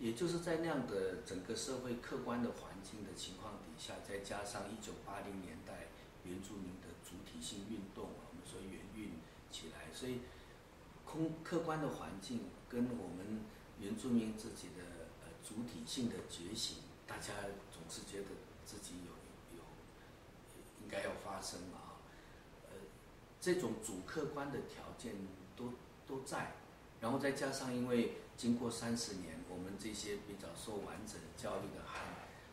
也就是在那样的整个社会客观的环境的情况底下，再加上一九八零年代原住民的主体性运动，我们说原运起来，所以空客观的环境跟我们原住民自己的呃主体性的觉醒，大家总是觉得自己有有应该要发生嘛啊，呃，这种主客观的条件都都在，然后再加上因为经过三十年，这些比较受完整教育的汉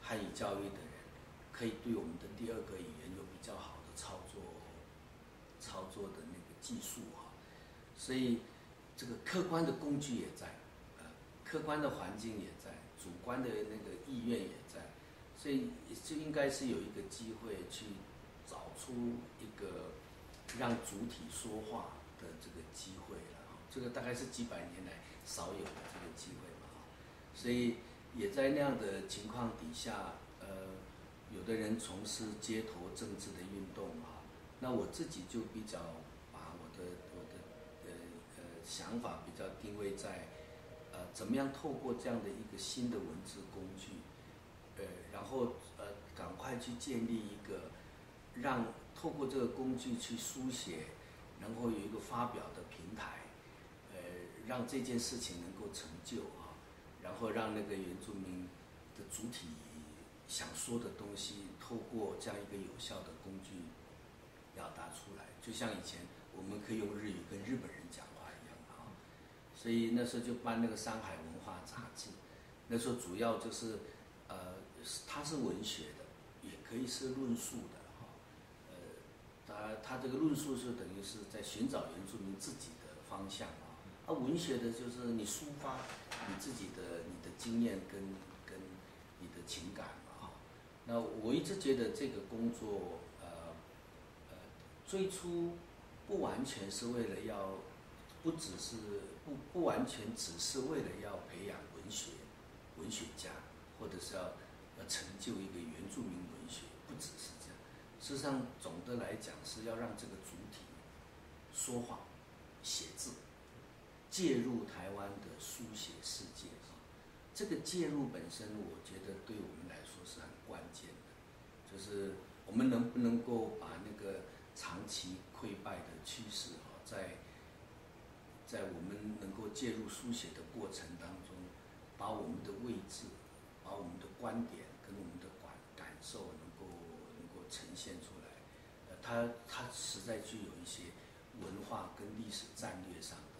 汉语教育的人，可以对我们的第二个语言有比较好的操作操作的那个技术哈，所以这个客观的工具也在，呃，客观的环境也在，主观的那个意愿也在，所以就应该是有一个机会去找出一个让主体说话的这个机会了哈，这个大概是几百年来少有的这个机会，所以也在那样的情况底下，呃，有的人从事街头政治的运动啊，那我自己就比较把我的我的呃呃想法比较定位在，呃，怎么样透过这样的一个新的文字工具，呃，然后呃赶快去建立一个让透过这个工具去书写，然后有一个发表的平台，呃，让这件事情能够成就啊，然后让那个原住民的主体想说的东西，透过这样一个有效的工具表达出来，就像以前我们可以用日语跟日本人讲话一样啊。所以那时候就办那个《山海文化杂志》，那时候主要就是，呃，它是文学的，也可以是论述的哈。呃，它它这个论述是等于是在寻找原住民自己的方向啊。啊，文学的就是你抒发你自己的你的经验跟跟你的情感啊。那我一直觉得这个工作，呃呃，最初不完全是为了要，不只是不不完全只是为了要培养文学文学家，或者是要要成就一个原住民文学，不只是这样。事实上，总的来讲是要让这个主体说话、写字，介入台湾的书写世界哈。这个介入本身，我觉得对我们来说是很关键的，就是我们能不能够把那个长期溃败的趋势哈，在在我们能够介入书写的过程当中，把我们的位置、把我们的观点跟我们的感感受能够能够呈现出来，呃，它它实在具有一些文化跟历史战略上的